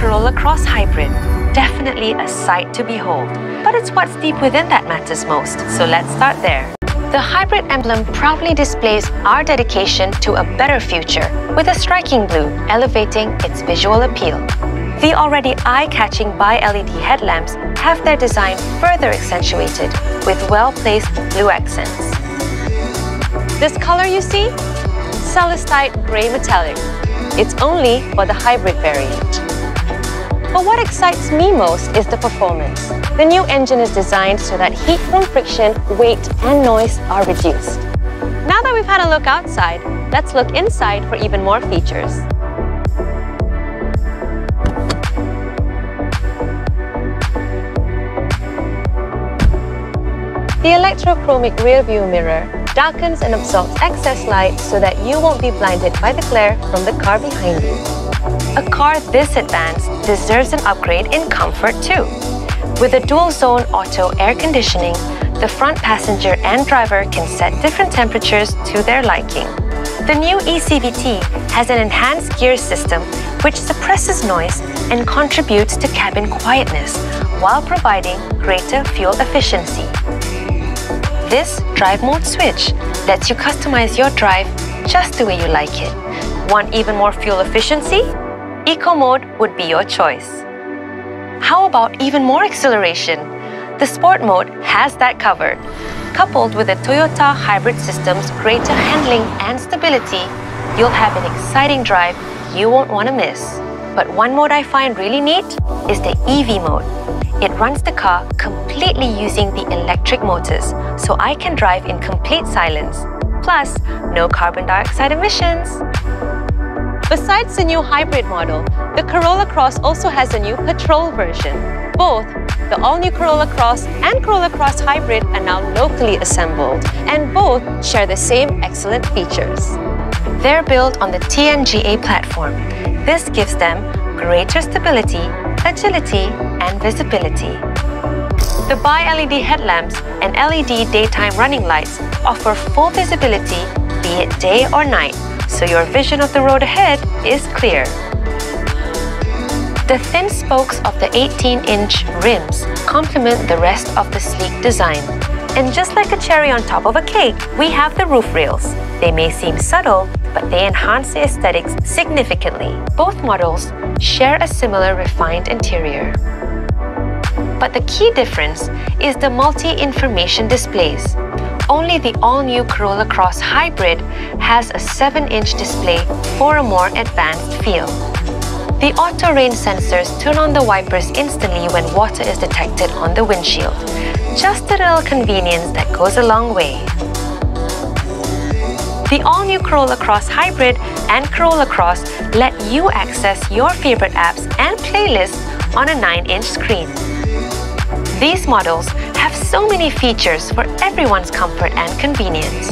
Corolla Cross Hybrid. Definitely a sight to behold. But it's what's deep within that matters most, so let's start there. The hybrid emblem proudly displays our dedication to a better future with a striking blue, elevating its visual appeal. The already eye-catching bi-LED headlamps have their design further accentuated with well-placed blue accents. This color you see? Celestite Grey Metallic. It's only for the hybrid variant. But what excites me most is the performance. The new engine is designed so that heat from friction, weight and noise are reduced. Now that we've had a look outside, let's look inside for even more features. The electrochromic rear view mirror darkens and absorbs excess light so that you won't be blinded by the glare from the car behind you. A car this advanced deserves an upgrade in comfort too. With a dual-zone auto air conditioning, the front passenger and driver can set different temperatures to their liking. The new eCVT has an enhanced gear system which suppresses noise and contributes to cabin quietness while providing greater fuel efficiency. This drive mode switch lets you customize your drive just the way you like it. Want even more fuel efficiency? Eco mode would be your choice. How about even more acceleration? The Sport mode has that covered. Coupled with the Toyota hybrid system's greater handling and stability, you'll have an exciting drive you won't want to miss. But one mode I find really neat is the EV mode. It runs the car completely using the electric motors, so I can drive in complete silence. Plus, no carbon dioxide emissions. Besides the new hybrid model, the Corolla Cross also has a new petrol version. Both the all-new Corolla Cross and Corolla Cross Hybrid are now locally assembled, and both share the same excellent features. They're built on the TNGA platform. This gives them greater stability, agility, and visibility. The bi-LED headlamps and LED daytime running lights offer full visibility, be it day or night, so your vision of the road ahead is clear. The thin spokes of the 18-inch rims complement the rest of the sleek design. And just like a cherry on top of a cake, we have the roof rails. They may seem subtle, but they enhance the aesthetics significantly. Both models share a similar refined interior. But the key difference is the multi-information displays. Only the all-new Corolla Cross Hybrid has a 7-inch display for a more advanced feel. The auto rain sensors turn on the wipers instantly when water is detected on the windshield. Just a little convenience that goes a long way. The all-new Corolla Cross Hybrid and Corolla Cross let you access your favorite apps and playlists on a 9-inch screen. These models so many features for everyone's comfort and convenience.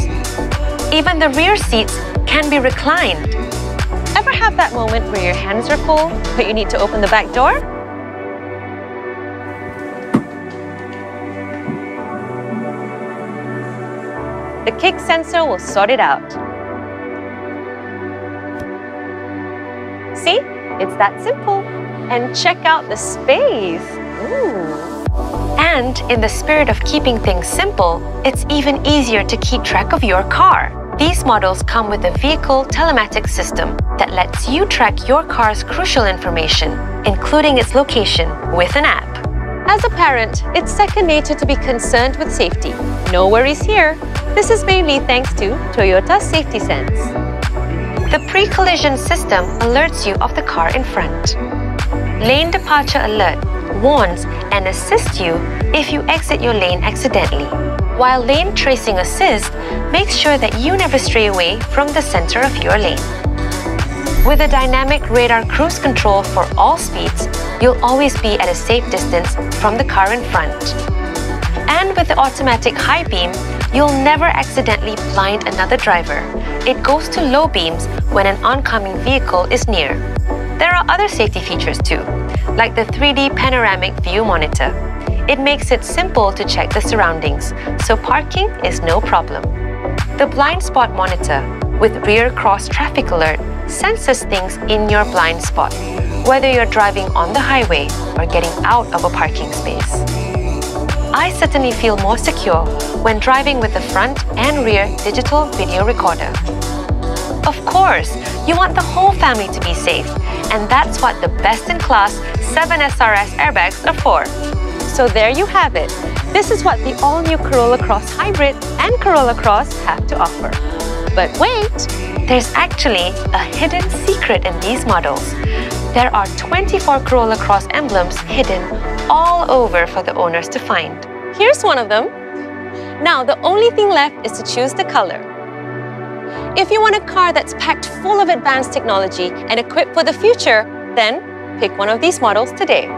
Even the rear seats can be reclined. Ever have that moment where your hands are full, but you need to open the back door? The kick sensor will sort it out. See? It's that simple. And check out the space. Ooh. And in the spirit of keeping things simple, it's even easier to keep track of your car. These models come with a vehicle telematics system that lets you track your car's crucial information, including its location, with an app. As a parent, it's second nature to be concerned with safety. No worries here. This is mainly thanks to Toyota Safety Sense. The pre-collision system alerts you of the car in front. Lane departure alert warns and assists you if you exit your lane accidentally, while lane tracing assist makes sure that you never stray away from the center of your lane. With a dynamic radar cruise control for all speeds, you'll always be at a safe distance from the car in front. And with the automatic high beam, you'll never accidentally blind another driver. It goes to low beams when an oncoming vehicle is near. There are other safety features too, like the 3D panoramic view monitor. It makes it simple to check the surroundings, so parking is no problem. The blind spot monitor with rear cross traffic alert senses things in your blind spot, whether you're driving on the highway or getting out of a parking space. I certainly feel more secure when driving with the front and rear digital video recorder. Of course, you want the whole family to be safe, and that's what the best-in-class 7SRS airbags are for. So there you have it. This is what the all-new Corolla Cross Hybrid and Corolla Cross have to offer. But wait, there's actually a hidden secret in these models. There are 24 Corolla Cross emblems hidden all over for the owners to find. Here's one of them. Now, the only thing left is to choose the color. If you want a car that's packed full of advanced technology and equipped for the future, then pick one of these models today.